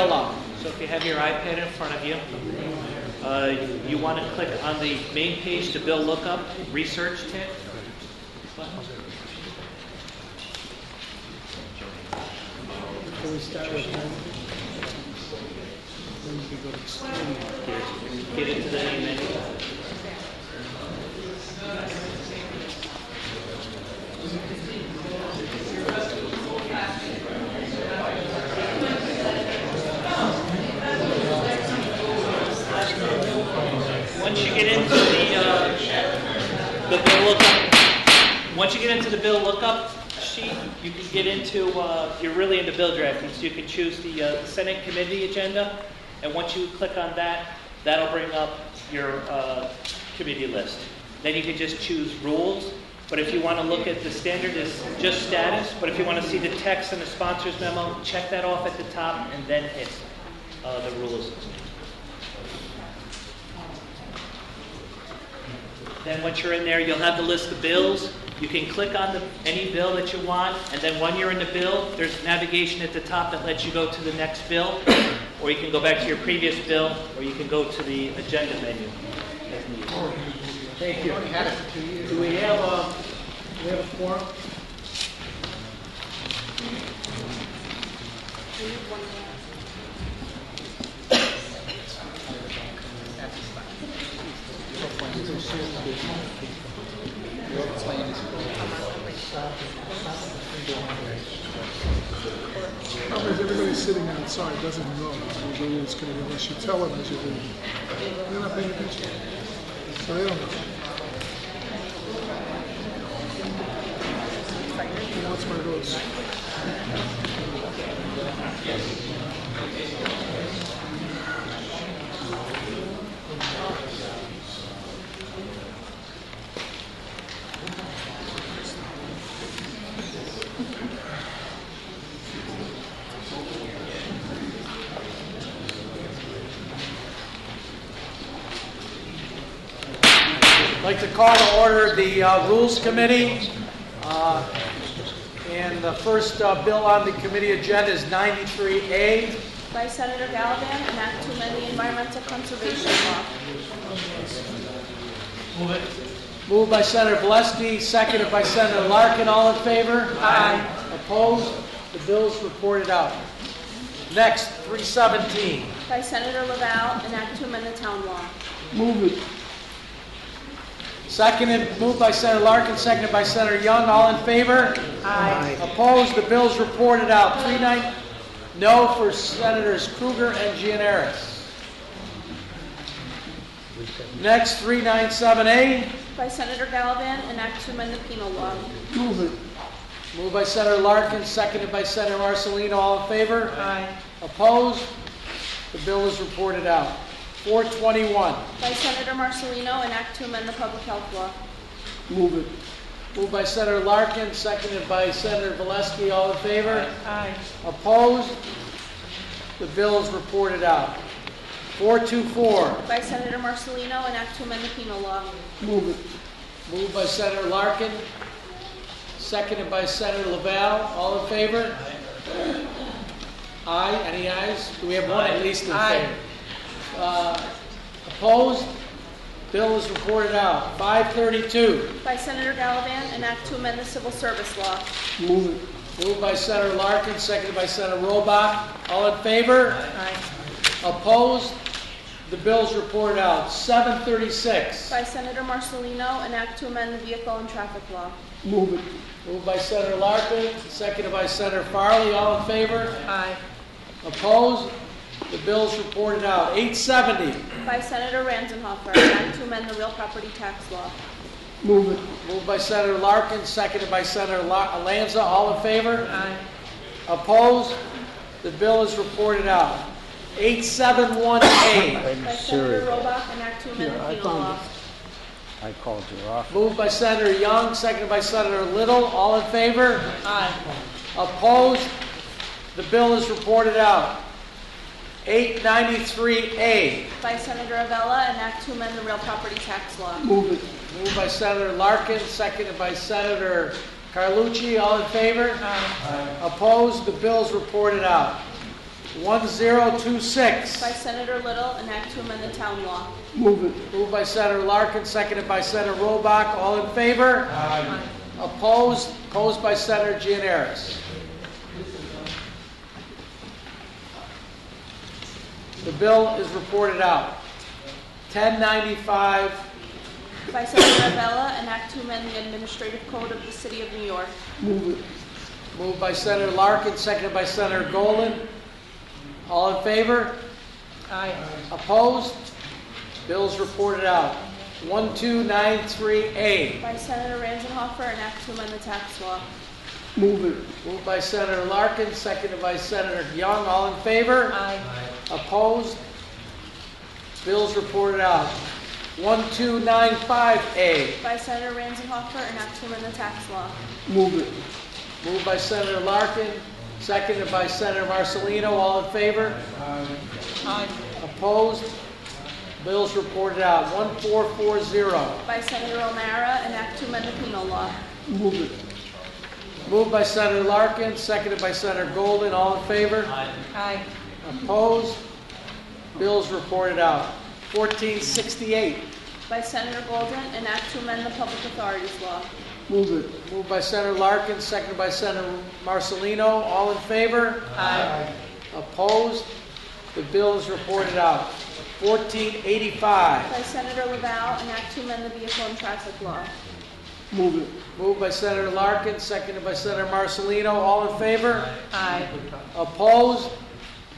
bill up. So if you have your iPad in front of you, uh, you want to click on the main page to bill lookup, research tab. Can we start with one? Then we can go to extend. Get into the main menu. Once you get into the, uh, the bill lookup, once you get into the bill lookup sheet, you can get into, uh, you're really into bill drafting, so you can choose the uh, Senate committee agenda, and once you click on that, that'll bring up your uh, committee list. Then you can just choose rules, but if you want to look at the standard is just status, but if you want to see the text and the sponsors memo, check that off at the top and then hit uh, the rules. Then once you're in there, you'll have the list of bills. You can click on the, any bill that you want, and then when you're in the bill, there's navigation at the top that lets you go to the next bill, or you can go back to your previous bill, or you can go to the agenda menu. Thank you. Do we have, uh, do we have a quorum? Problem is, everybody's sitting outside, doesn't know the rules committee unless you tell them as you do. They're not paying attention. So they don't know. Wants my votes. Call to order the uh, Rules Committee. Uh, And the first uh, bill on the committee agenda is 93A. By Senator Gallivan, an act to amend the environmental conservation law. Move it. Moved by Senator Valesky, seconded by Senator Larkin. All in favor? Aye. Opposed? The bill is reported out. Next, 317. By Senator LaValle, an act to amend the town law. Move it. Seconded, moved by Senator Larkin, seconded by Senator Young. All in favor? Aye. Opposed? The bill is reported out. Three nine, no for Senators Krueger and Gianaris. Next, 397A. By Senator Gallivan, an act to amend the penal law. Move it. Moved by Senator Larkin, seconded by Senator Marcellino. All in favor? Aye. Opposed? The bill is reported out. 421. By Senator Marcellino, an act to amend the public health law. Move it. Moved by Senator Larkin, seconded by Senator Valesky. All in favor? Aye. Opposed? The bill is reported out. 424. By Senator Marcellino, an act to amend the penal law. Move it. Moved by Senator Larkin, seconded by Senator LaValle. All in favor? Aye. Any ayes? Do we have one at least in favor? Uh, Opposed? Bill is reported out. 532. By Senator Gallivan, an act to amend the civil service law. Move it. Moved by Senator Larkin, seconded by Senator Robach. All in favor? Aye. Opposed? The bill is reported out. 736. By Senator Marcellino, an act to amend the vehicle and traffic law. Move it. Moved by Senator Larkin, seconded by Senator Farley. All in favor? Aye. Opposed? The bill is reported out. 870. By Senator Ranzenhofer, an act to amend the real property tax law. Move it. Moved by Senator Larkin, seconded by Senator La- Lanza. All in favor? Aye. Opposed? The bill is reported out. 871A. By Senator Robach, an act to amend the Yeah, I penal law. it. I called you off. Moved by Senator Young, seconded by Senator Little. All in favor? Aye. Opposed? The bill is reported out. 893A. By Senator Avella, an act to amend the real property tax law. Move it. Moved by Senator Larkin, seconded by Senator Carlucci. All in favor? Aye. Opposed? The bill is reported out. 1026. By Senator Little, an act to amend the town law. Move it. Moved by Senator Larkin, seconded by Senator Robach. All in favor? Aye. Opposed? Opposed by Senator Gianaris. The bill is reported out. 1095, By Senator Avella, an act to amend the administrative code of the city of New York. Move it. moved by Senator Larkin, seconded by Senator Golden. All in favor? Aye. Opposed? Bill's reported out. 1293A, By Senator Ranzenhofer, an act to amend the tax law. Move it. moved by Senator Larkin, seconded by Senator Young. All in favor? Aye. Opposed? Bills reported out. 1295A, By Senator Ranzenhofer, an act to amend the tax law. Move it. moved by Senator Larkin, seconded by Senator Marcellino. All in favor? Aye. Opposed? Bills reported out. 1440, By Senator O'Mara, an act to amend the penal law. Move it. moved by Senator Larkin, seconded by Senator Golden. All in favor? Aye. Aye. Opposed? Bills reported out. 1468, By Senator Golden, an act to amend the public authorities law. Move it. moved by Senator Larkin, seconded by Senator Marcellino. All in favor? Aye. Opposed? The bill is reported out. 1485, By Senator LaValle, an act to amend the vehicle and traffic law. Move it. moved by Senator Larkin, seconded by Senator Marcellino. All in favor? Aye. Opposed?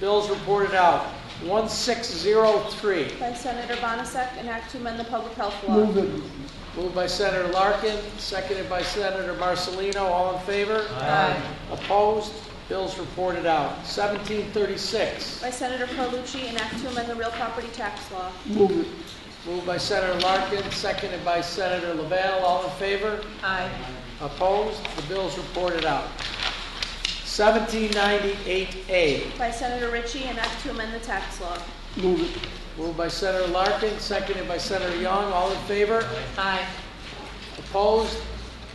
Bill's reported out. 1603, By Senator Bonacic, an act to amend the public health law. Move it. moved by Senator Larkin, seconded by Senator Marcellino. All in favor? Aye. Opposed? Bill's reported out. 1736, By Senator Carlucci, an act to amend the real property tax law. Move it. moved by Senator Larkin, seconded by Senator LaValle. All in favor? Aye. Opposed? The bill's reported out. 1798A, By Senator Ritchie, an act to amend the tax law. Move it. moved by Senator Larkin, seconded by Senator Young. All in favor? Aye. Opposed?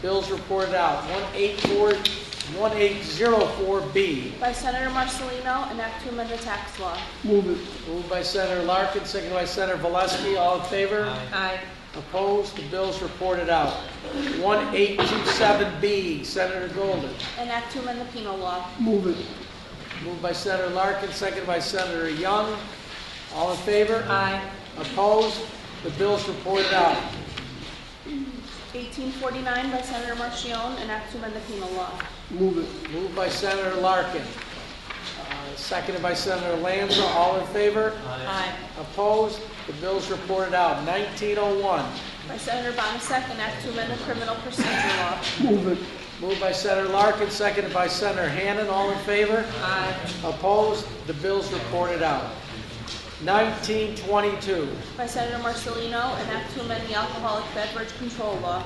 Bill's reported out. 184, 1804B, By Senator Marcellino, an act to amend the tax law. Move it. moved by Senator Larkin, seconded by Senator Valesky. All in favor? Aye. Opposed? The bill's reported out. 1827B, Senator Golden, An act to amend the penal law. Move it. moved by Senator Larkin, seconded by Senator Young. All in favor? Aye. Opposed? The bill's reported out. 1849 by Senator Marchione, an act to amend the penal law. Move it. Moved by Senator Larkin, uh, seconded by Senator Lanza. All in favor? Aye. Opposed? The bill's reported out. 1901, By Senator Bonacic, an act to amend the criminal procedure law. Move it. moved by Senator Larkin, seconded by Senator Hannon. All in favor? Aye. Opposed? The bill's reported out. 1922, By Senator Marcellino, an act to amend the alcoholic beverage control law.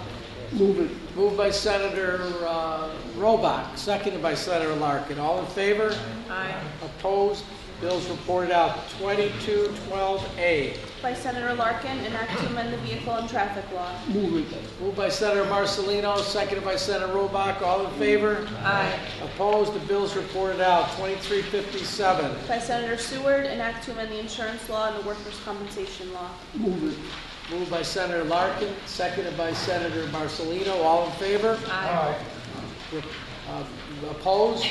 Move it. moved by Senator uh, Robach, seconded by Senator Larkin. All in favor? Aye. Opposed? Bill's reported out. 2212A, By Senator Larkin, an act to amend the vehicle and traffic law. Move it. moved by Senator Marcellino, seconded by Senator Robach. All in favor? Aye. Opposed? The bill is reported out. 2357, By Senator Seward, an act to amend the insurance law and the workers' compensation law. Move it. moved by Senator Larkin, seconded by Senator Marcellino. All in favor? Aye. Uh, Opposed?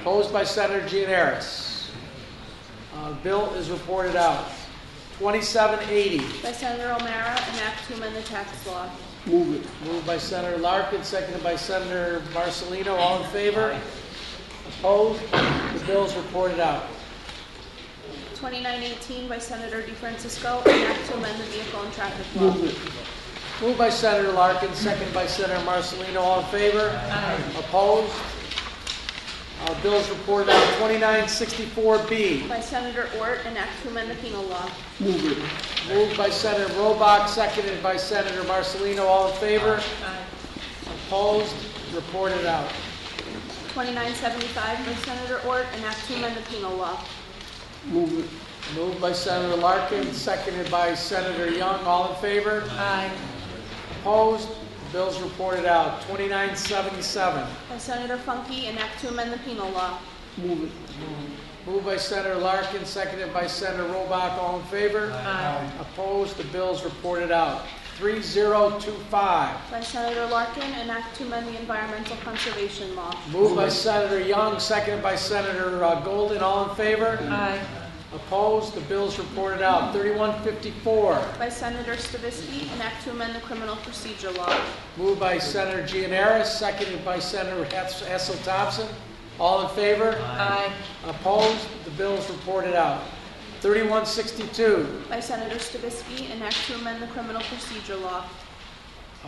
Opposed by Senator Gianaris. Uh, Bill is reported out. 2780, By Senator O'Mara, an act to amend the tax law. Move it. moved by Senator Larkin, seconded by Senator Marcellino. All in favor? Opposed? The bill is reported out. 2918 by Senator DeFrancisco, an act to amend the vehicle and traffic law. Move it. Moved by Senator Larkin, seconded by Senator Marcellino. All in favor? Opposed? Uh, Bill is reported out. 2964B, By Senator Ortt, an act to amend the penal law. Move it. moved by Senator Robach, seconded by Senator Marcellino. All in favor? Aye. Opposed? Reported out. 2975 by Senator Ortt, an act to amend the penal law. Move it. Moved by Senator Larkin, seconded by Senator Young. All in favor? Aye. Opposed? Bill's reported out. 2977, By Senator Funke, an act to amend the penal law. Move it. Moved by Senator Larkin, seconded by Senator Robach. All in favor? Aye. Opposed? The bill's reported out. 3025. By Senator Larkin, an act to amend the environmental conservation law. Moved by Senator Young, seconded by Senator uh, Golden. All in favor? Aye. Opposed? The bill is reported out. 3154. By Senator Stavisky, an act to amend the criminal procedure law. Moved by Senator Gianaris, seconded by Senator Hess- Hassell-Thompson. All in favor? Aye. Opposed? The bill is reported out. 3162. By Senator Stavisky, an act to amend the criminal procedure law.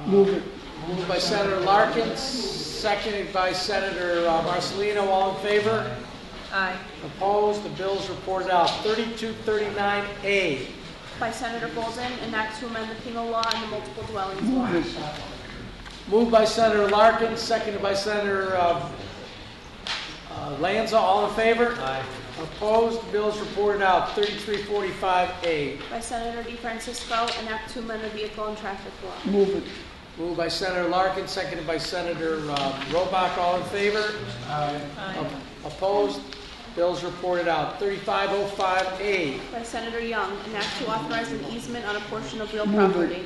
Move it. Moved by Senator Larkin, seconded by Senator uh, Marcellino. All in favor? Aye. Opposed? The bill is reported out. 3239A. By Senator Golden, an act to amend the penal law and the multiple dwellings law. Moved by Senator Larkin, seconded by Senator uh, uh, Lanza. All in favor? Aye. Opposed? The bill is reported out. 3345A. By Senator DeFrancisco, an act to amend the vehicle and traffic law. Move. Moved by Senator Larkin, seconded by Senator uh, Robach. All in favor? Aye. Opposed? Bills reported out. 3505A. By Senator Young, an act to authorize an easement on a portion of real property.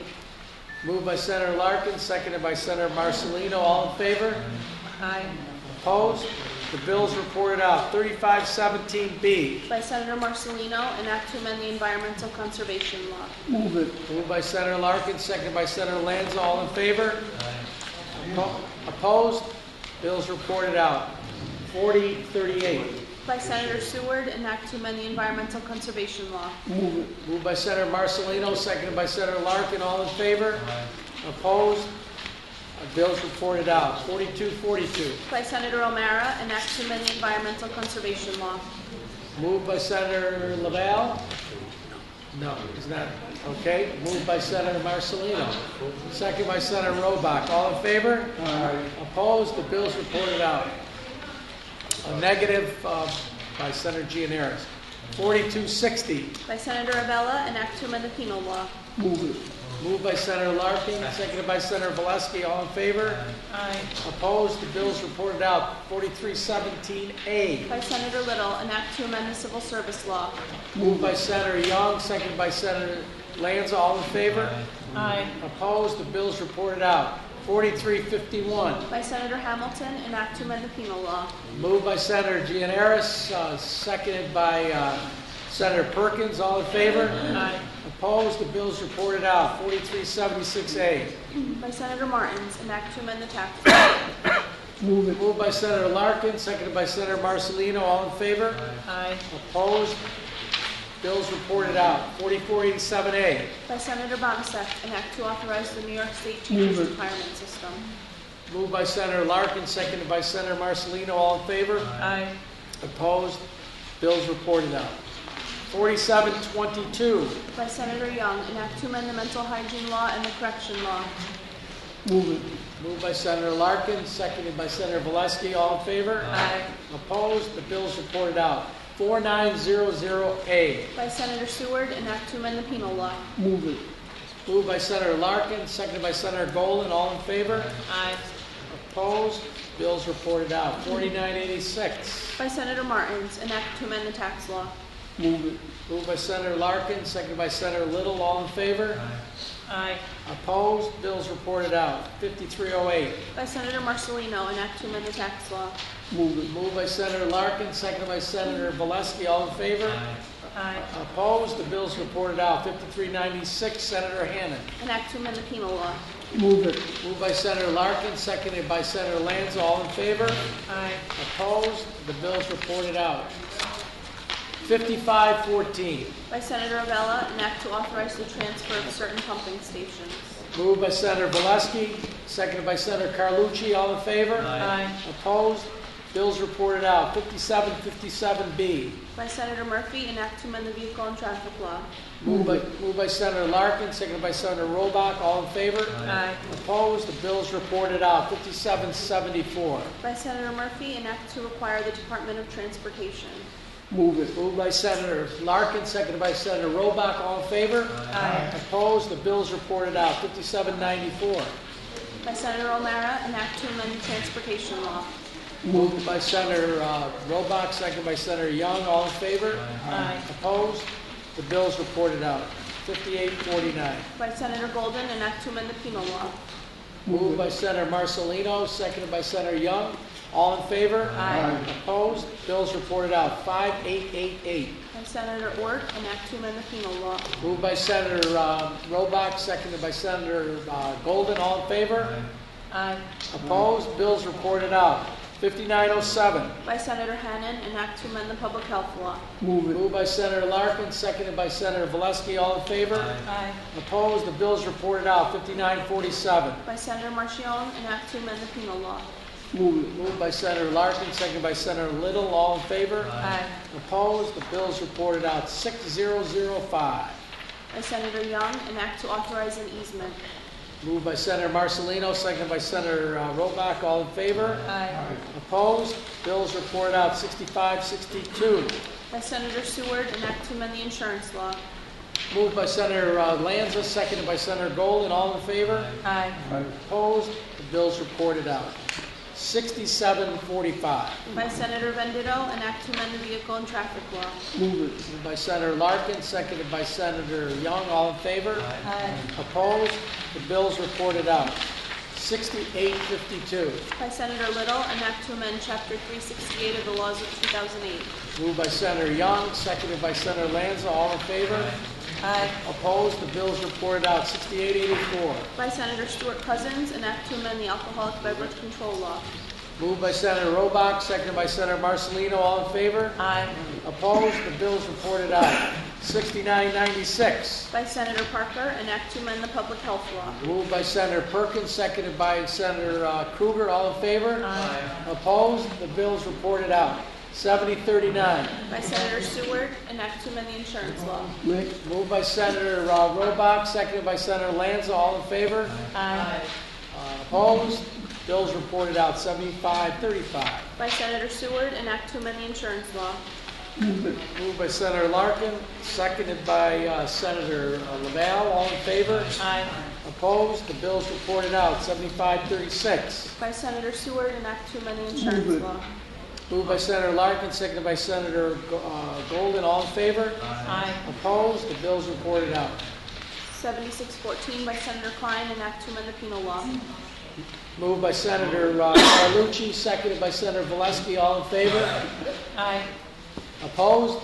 Moved by Senator Larkin, seconded by Senator Marcellino. All in favor? Aye. Opposed? The bills reported out. 3517B. By Senator Marcellino, an act to amend the environmental conservation law. Move it. Moved by Senator Larkin, seconded by Senator Lanza. All in favor? Oppo- Opposed? Bills reported out. 4038. By Senator Seward, enact to amend the environmental conservation law. Move, Moved by Senator Marcellino, seconded by Senator Larkin. All in favor? Opposed? Uh, Bills reported out. 4242. By Senator O'Mara, enact to amend the environmental conservation law. Moved by Senator LaValle? No, he's not. Okay, moved by Senator Marcellino. Second by Senator Robach. All in favor? Aye. Opposed? The bill's reported out. A negative uh, by Senator Gianaris. 4260. By Senator Avella, an act to amend the penal law. Move. Moved by Senator Larkin, seconded by Senator Valesky. All in favor? Aye. Opposed? The bill is reported out. 4317A. By Senator Little, an act to amend the civil service law. Moved by Senator Young, seconded by Senator Lanza. All in favor? Aye. Opposed, the bill is reported out. 4351, By Senator Hamilton, an act to amend the penal law. moved by Senator Gianaris, uh, seconded by uh, Senator Perkins. All in favor? Aye. Opposed, the bill is reported out. 4376A, By Senator Martins, an act to amend the tax law. moved by Senator Larkin, seconded by Senator Marcellino. All in favor? Aye. Opposed, bill's reported out. 4487A, By Senator Bonacic, an act to authorize the New York State Teachers Retirement System. moved by Senator Larkin, seconded by Senator Marcellino. All in favor? Aye. Opposed, bill's reported out. 4722, By Senator Young, an act to amend the mental hygiene law and the correction law. Move. Moved by Senator Larkin, seconded by Senator Valesky. All in favor? Aye. Opposed? The bill's reported out. 4900A. By Senator Seward, an act to amend the penal law. Move it. Moved by Senator Larkin, seconded by Senator Golan. All in favor? Aye. Opposed? Bill's reported out. 4986. By Senator Martins, an act to amend the tax law. Move it. Moved by Senator Larkin, seconded by Senator Little. All in favor? Aye. Opposed? Bill's reported out. 5308. By Senator Marcellino, an act to amend the tax law. Moved by Senator Larkin, seconded by Senator Valesky. All in favor? Aye. Opposed? The bill's reported out. 5396. Senator Hannon. An act to amend the penal law. Move it. Moved by Senator Larkin, seconded by Senator Lanza. All in favor? Aye. Opposed? The bill's reported out. 5514. By Senator Avella, an act to authorize the transfer of certain pumping stations. Moved by Senator Valesky, seconded by Senator Carlucci. All in favor? Aye. Opposed? Bill's reported out. 5757B. By Senator Murphy, an act to amend the vehicle and traffic law. Moved by, moved by Senator Larkin, seconded by Senator Robach. All in favor? Aye. Opposed? The bill's reported out. 5774. By Senator Murphy, an act to require the Department of Transportation. Moved by Senator Larkin, seconded by Senator Robach. All in favor? Aye. Opposed? The bill is reported out. 5794. By Senator O'Mara, an act to amend the transportation law. Moved by Senator uh, Robach, second by Senator Young. All in favor? Aye. Opposed? The bill is reported out. 5849. By Senator Golden, an act to amend the penal law. Moved by Senator Marcellino, seconded by Senator Young. All in favor? Aye. Opposed? Bill's reported out. 5888. By Senator Ortt, an act to amend the penal law. Moved by Senator uh, Robach, seconded by Senator uh, Golden. All in favor? Aye. Opposed? Bill's reported out. 5907. By Senator Hannon, an act to amend the public health law. Moved by Senator Larkin, seconded by Senator Valesky. All in favor? Aye. Opposed? The bill's reported out. 5947. By Senator Marchione, an act to amend the penal law. Moved by Senator Larkin, seconded by Senator Little. All in favor? Aye. Opposed? The bill's reported out. 6005. By Senator Young, an act to authorize an easement. Moved by Senator Marcellino, seconded by Senator uh, Robach. All in favor? Aye. Opposed? Bills reported out 6562. By Senator Seward, an act to amend the insurance law. Moved by Senator uh, Lanza, seconded by Senator Golden. All in favor? Aye. Opposed? The bills reported out. 6745. By Senator Venditto, an act to amend the vehicle and traffic law. Moved by Senator Larkin, seconded by Senator Young. All in favor? Aye. Opposed? The bills reported out. 6852. By Senator Little, an act to amend Chapter 368 of the laws of 2008. Moved by Senator Young, seconded by Senator Lanza. All in favor? Aye. Opposed? The bills reported out. 6884. By Senator Stewart-Cousins, an act to amend the alcoholic beverage control law. Moved by Senator Robach, seconded by Senator Marcellino. All in favor? Aye. Opposed? The bills reported out. 6996. By Senator Parker, an act to amend the public health law. Moved by Senator Perkins, seconded by Senator uh, Krueger. All in favor? Aye. Opposed? The bills reported out. 7039. By Senator Seward, an act to amend the insurance law. Moved by Senator uh, Robach, seconded by Senator Lanza. All in favor? Aye. Uh, Opposed? Bills reported out. 7535. By Senator Seward, an act to amend the insurance law. Moved by Senator Larkin, seconded by uh, Senator uh, LaValle. All in favor? Aye. Opposed? The bills reported out. 7536. By Senator Seward, an act to amend the insurance law. Moved by Senator Larkin, seconded by Senator uh, Golden. All in favor? Aye. Opposed? The bills reported out. 7614 by Senator Klein, an act to amend the penal law. Moved by Senator uh, Carlucci, seconded by Senator Valesky. All in favor? Aye. Opposed?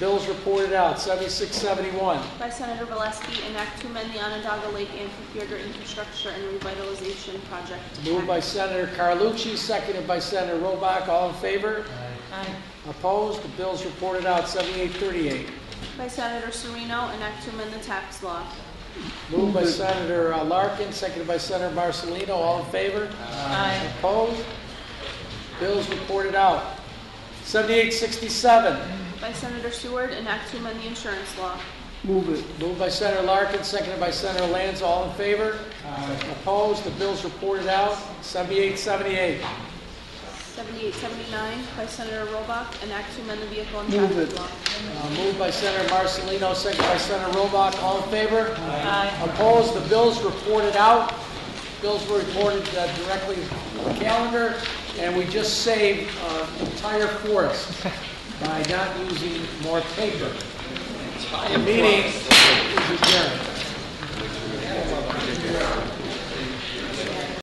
Bills reported out. 7671. By Senator Valesky, an act to amend the Onondaga Lake Amphitheater Infrastructure and Revitalization Project. Moved by Senator Carlucci, seconded by Senator Robach. All in favor? Aye. Opposed? The bills reported out. 7838. By Senator Serino, an act to amend the tax law. Moved by Senator uh, Larkin, seconded by Senator Marcellino. All in favor? Aye. Opposed? Bills reported out. 7867. By Senator Seward, an act to amend the insurance law. Move it. Moved by Senator Larkin, seconded by Senator Lanza. All in favor? Aye. Opposed? The bills reported out. 7878. 7879 by Senator Robach, an act to amend the vehicle and traffic law. Uh, Moved by Senator Marcellino, seconded by Senator Robach. All in favor? Aye. Opposed? The bills reported out. Bills were reported uh, directly on the calendar, and we just saved uh, entire forest by not using more paper. The meeting is adjourned.